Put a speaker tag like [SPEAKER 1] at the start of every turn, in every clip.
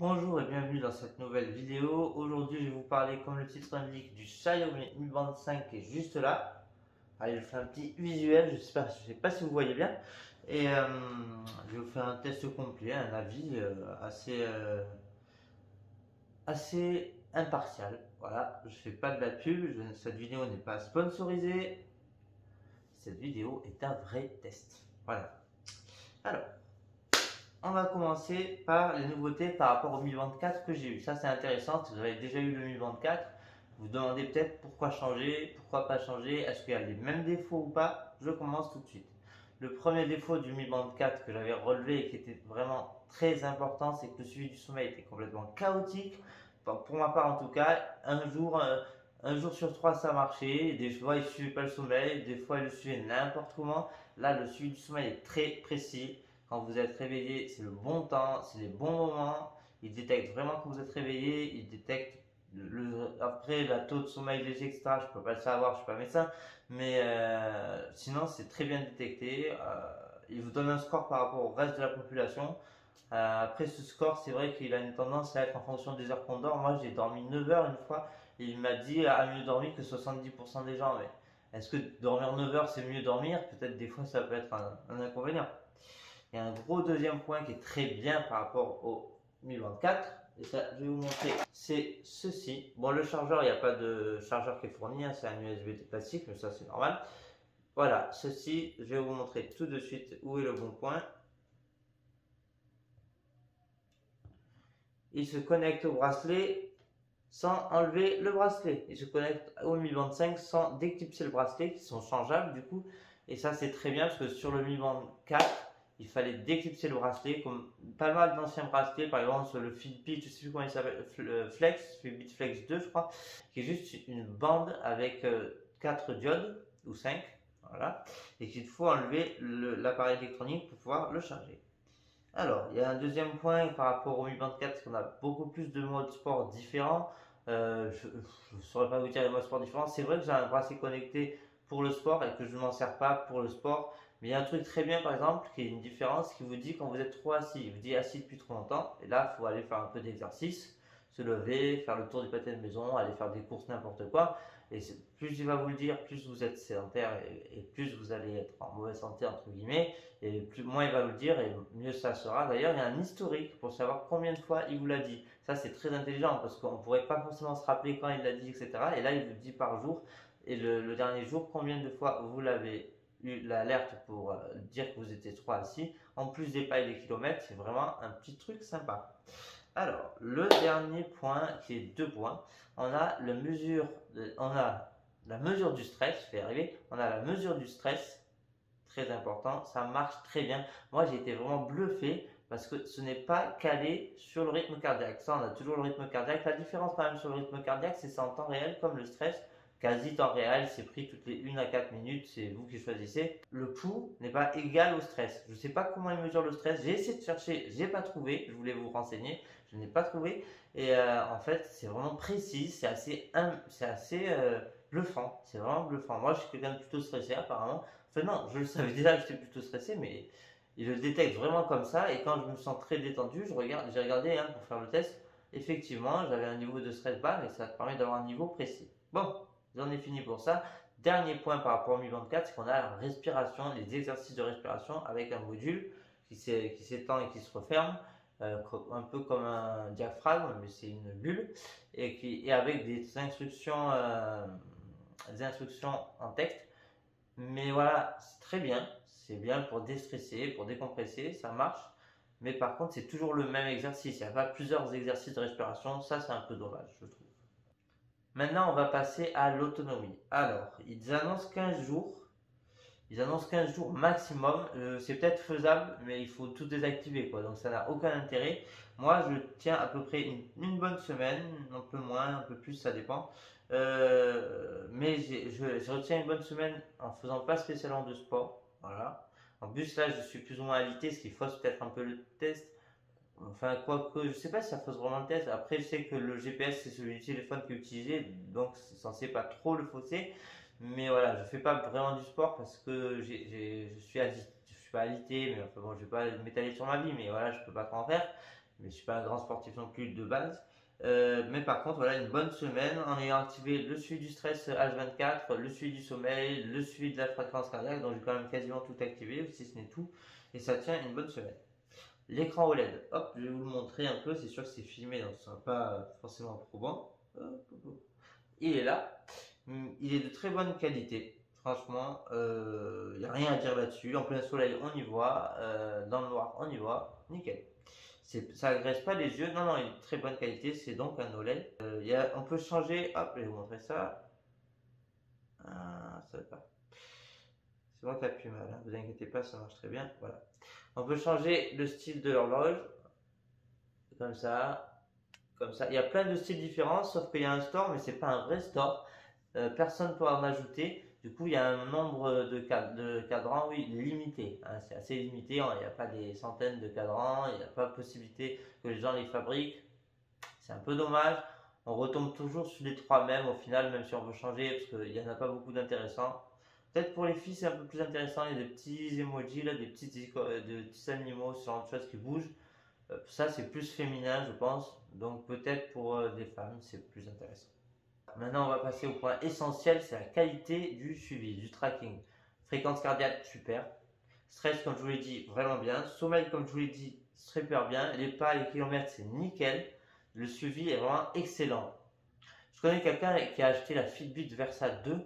[SPEAKER 1] Bonjour et bienvenue dans cette nouvelle vidéo. Aujourd'hui, je vais vous parler, comme le titre indique, du Xiaomi Mi Band 5 qui est juste là. Allez, je vous fais un petit visuel, je je sais pas si vous voyez bien. Et euh, je vais vous faire un test complet, un avis euh, assez, euh, assez impartial. Voilà, je fais pas de la pub, cette vidéo n'est pas sponsorisée. Cette vidéo est un vrai test. Voilà. Alors, on va commencer par les nouveautés par rapport au Mi Band 4 que j'ai eu. Ça, c'est intéressant. Si vous avez déjà eu le Mi Band 4, vous demandez peut-être pourquoi changer, pourquoi pas changer, est-ce qu'il y a les mêmes défauts ou pas? Je commence tout de suite. Le premier défaut du Mi Band 4 que j'avais relevé et qui était vraiment très important, c'est que le suivi du sommeil était complètement chaotique. Pour ma part, en tout cas, un jour, euh, un jour sur trois, ça marchait. Des fois, il ne suivait pas le sommeil. Des fois, il le suivait n'importe comment. Là, le suivi du sommeil est très précis. Quand vous êtes réveillé, c'est le bon temps, c'est les bons moments. Il détecte vraiment que vous êtes réveillé. Il détecte après la taux de sommeil léger, etc. Je peux pas le savoir, je suis pas médecin. Mais euh, sinon, c'est très bien détecté. Euh, il vous donne un score par rapport au reste de la population. Euh, après, ce score, c'est vrai qu'il a une tendance à être en fonction des heures qu'on dort. Moi, j'ai dormi 9 heures une fois. Il m'a dit à mieux dormir que 70% des gens. Mais est-ce que dormir 9 heures, c'est mieux dormir? Peut-être des fois, ça peut être un inconvénient. Il y a un gros deuxième point qui est très bien par rapport au Mi Band 4. Et ça, je vais vous montrer. C'est ceci. Bon, le chargeur, il n'y a pas de chargeur qui est fourni. hein, c'est un USB classique, mais ça, c'est normal. Voilà, ceci, je vais vous montrer tout de suite où est le bon point. Il se connecte au bracelet sans enlever le bracelet. Il se connecte au Mi Band 5 sans déclipser le bracelet, qui sont changeables du coup. Et ça, c'est très bien parce que sur le Mi Band 4, il fallait déclipser le bracelet, comme pas mal d'anciens bracelets, par exemple le Fitbit, je sais plus comment il s'appelle, Fl- Flex, Fitbit Flex 2, je crois, qui est juste une bande avec 4 diodes ou 5, voilà, et qu'il faut enlever le- l'appareil électronique pour pouvoir le charger. Alors, il y a un deuxième point par rapport au Mi Band 4, c'est qu'on a beaucoup plus de modes sport différents. Euh, je ne saurais pas vous dire les modes sport différents. C'est vrai que j'ai un bracelet connecté pour le sport et que je ne m'en sers pas pour le sport. Mais il y a un truc très bien, par exemple, qui est une différence qui vous dit quand vous êtes trop assis. Il vous dit assis depuis trop longtemps. Et là, il faut aller faire un peu d'exercice, se lever, faire le tour du pâté de maison, aller faire des courses, n'importe quoi. Et plus il va vous le dire, plus vous êtes sédentaire et, et plus vous allez être en mauvaise santé, entre guillemets. Et plus, moins il va vous le dire, et mieux ça sera. D'ailleurs, il y a un historique pour savoir combien de fois il vous l'a dit. Ça, c'est très intelligent parce qu'on ne pourrait pas forcément se rappeler quand il l'a dit, etc. Et là, il vous dit par jour. Et le, le dernier jour, combien de fois vous l'avez l'alerte pour euh, dire que vous étiez trop assis. En plus des et des kilomètres, c'est vraiment un petit truc sympa. Alors, le dernier point, qui est deux points, on a, la mesure on a la mesure du stress, je vais arriver, on a la mesure du stress, très important, ça marche très bien. Moi, j'ai été vraiment bluffé parce que ce n'est pas calé sur le rythme cardiaque. Ça, on a toujours le rythme cardiaque. La différence quand même sur le rythme cardiaque, c'est c'est en temps réel comme le stress quasi temps réel, c'est pris toutes les 1 à 4 minutes, c'est vous qui choisissez. Le pouls n'est pas égal au stress. Je ne sais pas comment il mesure le stress, j'ai essayé de chercher, j'ai pas trouvé, je voulais vous renseigner, je n'ai pas trouvé. Et euh, en fait, c'est vraiment précis, c'est assez, hum- c'est assez euh, bluffant, c'est vraiment bluffant. Moi, je suis quelqu'un de plutôt stressé apparemment. Enfin non, je le savais déjà que j'étais plutôt stressé, mais il le détecte vraiment comme ça. Et quand je me sens très détendu, je regarde, j'ai regardé hein, pour faire le test. Effectivement, j'avais un niveau de stress bas, mais ça te permet d'avoir un niveau précis. Bon, J'en ai fini pour ça. Dernier point par rapport au Mi Band 4, c'est qu'on a la respiration, les exercices de respiration avec un module qui s'é- qui s'étend et qui se referme, euh, un peu comme un diaphragme, mais c'est une bulle, et, qui, avec des instructions, euh, des instructions en texte. Mais voilà, c'est très bien, c'est bien pour déstresser, pour décompresser, ça marche. Mais par contre, c'est toujours le même exercice. Il n'y a pas plusieurs exercices de respiration. Ça, c'est un peu dommage, je trouve. Maintenant, on va passer à l'autonomie. Alors, ils annoncent 15 jours. Ils annoncent 15 jours maximum. Euh, c'est peut-être faisable, mais il faut tout désactiver. Quoi. Donc, ça n'a aucun intérêt. Moi, je tiens à peu près une, bonne semaine, un peu moins, un peu plus, ça dépend. Euh, mais je retiens une bonne semaine en faisant pas spécialement de sport. Voilà. En plus, là, je suis plus ou moins alité, ce qui fausse peut-être un peu le test. Enfin, quoique, je sais pas si ça fausse vraiment le test. Après, je sais que le GPS, c'est celui du téléphone qui est utilisé, donc c'est censé pas trop le fausser. Mais voilà, je fais pas vraiment du sport parce que je suis agi- je suis pas alité, mais enfin bon, je vais pas m'étaler sur ma vie, mais voilà, je peux pas trop en faire. mais je suis pas un grand sportif non plus de base. Euh, mais par contre, voilà, une bonne semaine en ayant activé le suivi du stress H24, le suivi du sommeil, le suivi de la fréquence cardiaque, donc j'ai quand même quasiment tout activé, si ce n'est tout, et ça tient une bonne semaine. L'écran OLED, hop, je vais vous le montrer un peu, c'est sûr que c'est filmé, donc ce sera pas forcément probant. Il est là, hum, il est de très bonne qualité. Franchement, il euh, n'y a rien à dire là-dessus. En plein soleil, on y voit. Euh, dans le noir, on y voit. Nickel. Ça agresse pas les yeux. Non, non, il est de très bonne qualité. C'est donc un OLED. Euh, on peut changer. Hop, je vais vous montrer ça. Ah, ça va pas. C'est moi qui mal. Hein. Vous inquiétez pas, ça marche très bien. On peut changer le style de l'horloge. Comme ça. Comme ça. Il y a plein de styles différents, sauf qu'il y a un store, mais c'est pas un vrai store. personne ne peut en ajouter. Du coup, il y a un nombre de, cadrans, oui, limité. Hein, c'est assez limité. Il n'y a pas des centaines de cadrans. Il n'y a pas possibilité que les gens les fabriquent. C'est un peu dommage. On retombe toujours sur les trois mêmes au final, même si on veut changer, parce qu'il n'y en a pas beaucoup d'intéressants. Peut-être pour les filles, c'est un peu plus intéressant. Il y a des petits emojis, là, des euh, petits animaux, ce genre de choses qui bougent. Euh, ça, c'est plus féminin, je pense. Donc, peut-être pour euh, des femmes, c'est plus intéressant. Maintenant, on va passer au point essentiel, c'est la qualité du suivi, du tracking. Fréquence cardiaque, super. Stress, comme je vous l'ai dit, vraiment bien. Sommeil, comme je vous l'ai dit, super bien. Les pas, les kilomètres, c'est nickel. Le suivi est vraiment excellent. Je connais quelqu'un qui a acheté la Fitbit Versa 2.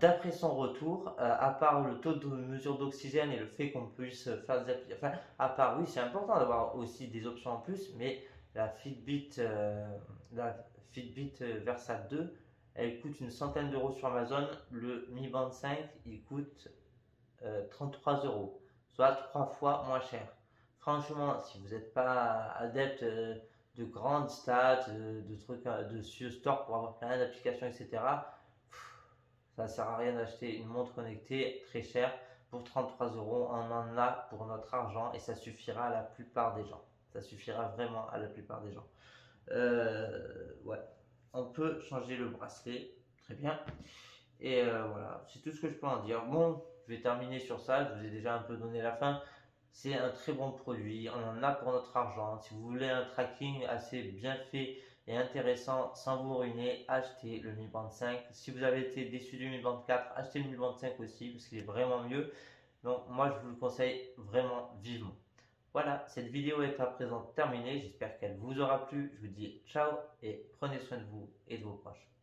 [SPEAKER 1] D'après son retour, euh, à part le taux de mesure d'oxygène et le fait qu'on puisse faire des applications, enfin, à part, oui, c'est important d'avoir aussi des options en plus, mais la Fitbit, euh, la Fitbit euh, Versa 2, elle coûte une centaine d'euros sur Amazon. Le Mi Band 5, il coûte 33 euh, euros, soit trois fois moins cher. Franchement, si vous n'êtes pas adepte de grandes stats, de trucs de store pour avoir plein d'applications, etc., ça sert à rien d'acheter une montre connectée très chère. Pour 33 euros, on en a pour notre argent et ça suffira à la plupart des gens. Ça suffira vraiment à la plupart des gens. Euh, ouais, on peut changer le bracelet, très bien. Et euh, voilà, c'est tout ce que je peux en dire. Bon, je vais terminer sur ça, je vous ai déjà un peu donné la fin. C'est un très bon produit, on en a pour notre argent. Si vous voulez un tracking assez bien fait et intéressant sans vous ruiner, achetez le Mi Band 5. Si vous avez été déçu du Mi Band 4, achetez le Mi Band 5 aussi parce qu'il est vraiment mieux. Donc moi je vous le conseille vraiment vivement. Voilà, cette vidéo est à présent terminée. J'espère qu'elle vous aura plu. Je vous dis ciao et prenez soin de vous et de vos proches.